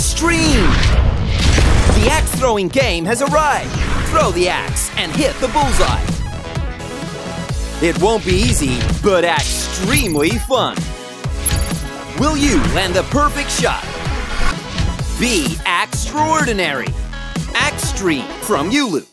Axetreme! The axe throwing game has arrived. Throw the axe and hit the bullseye. It won't be easy, but extremely fun. Will you land the perfect shot? Be extraordinary. Axetreme from Yulu.